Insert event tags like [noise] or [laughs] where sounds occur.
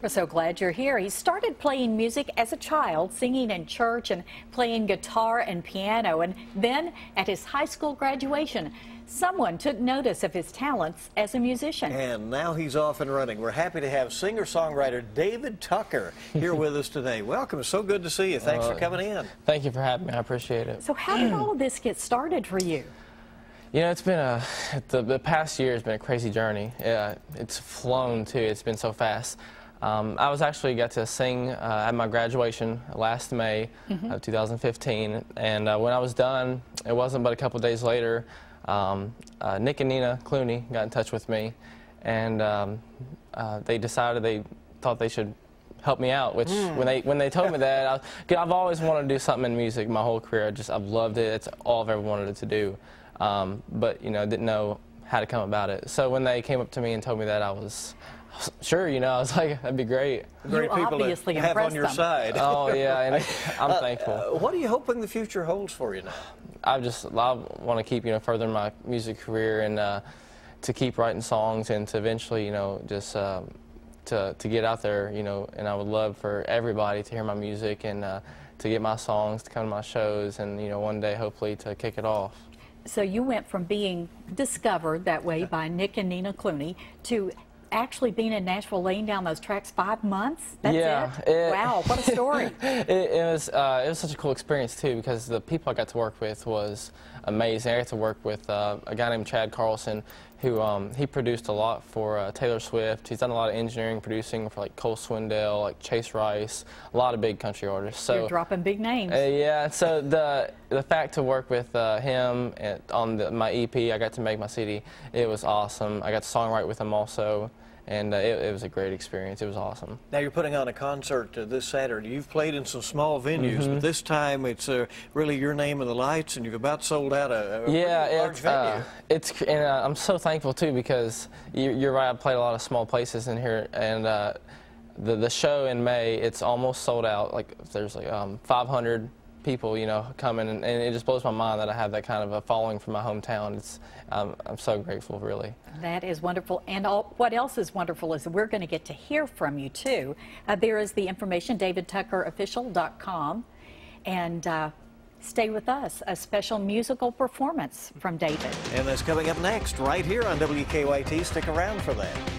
We're so glad you're here. He started playing music as a child, singing in church and playing guitar and piano. And then at his high school graduation, someone took notice of his talents as a musician. And now he's off and running. We're happy to have singer-songwriter David Tucker here with us today. Welcome. So good to see you. Thanks uh, for coming in. Thank you for having me. I appreciate it. So how did all of this get started for you? You know, it's been a, the, the past year has been a crazy journey. Uh, it's flown too. It's been so fast. Um, I was actually got to sing uh, at my graduation last May mm -hmm. of 2015, and uh, when I was done, it wasn't but a couple days later, um, uh, Nick and Nina Clooney got in touch with me, and um, uh, they decided they thought they should help me out. Which mm. when they when they told me [laughs] that, I, have always wanted to do something in music my whole career. I just I've loved it. It's all I've ever wanted to do, um, but you know didn't know how to come about it. So when they came up to me and told me that, I was Sure, you know, I was [laughs] like, that'd be great. Great you people obviously to have on your them. side. Oh yeah, and [laughs] I'm uh, thankful. Uh, what are you hoping the future holds for you now? I just I want to keep you know furthering my music career and uh, to keep writing songs and to eventually you know just um, to to get out there you know and I would love for everybody to hear my music and uh, to get my songs to come to my shows and you know one day hopefully to kick it off. So you went from being discovered that way by Nick and Nina Clooney to actually being in Nashville, laying down those tracks five months. That's yeah, it? it wow, what a [laughs] story! it, it, was uh, it was such a cool experience too because the people I got to work with was amazing. I got to work with uh, a guy named Chad Carlson, who um, he produced a lot for uh, Taylor Swift. He's done a lot of engineering, producing for like Cole Swindell, like Chase Rice, a lot of big country artists. So You're dropping big names. Uh, yeah. So the the fact to work with uh, him on the, my EP, I got to make my CD. It was awesome. I got to songwrite with him also and uh, it, it, was a great experience. It was awesome. Now you're putting on a concert uh, this Saturday. You've played in some small venues, mm -hmm. but mm-hmm. this time it's uh, really your name in the lights, and you've about sold out a, a yeah, large venue. Uh, it's and uh, I'm so thankful too because you, are right. I played a lot of small places in here, and uh, the the show in May it's almost sold out. Like there's like um, 500 people, you know, coming, and, and, it just blows my mind that I have that kind of a following from my hometown. It's, um, I'm so grateful, really. That is wonderful. And all, what else is wonderful is we're going to get to hear from you, too. Uh, there is the information, davidtuckerofficial.com. And uh, stay with us, a special musical performance from David. And that's coming up next, right here on WKYT. Stick around for that.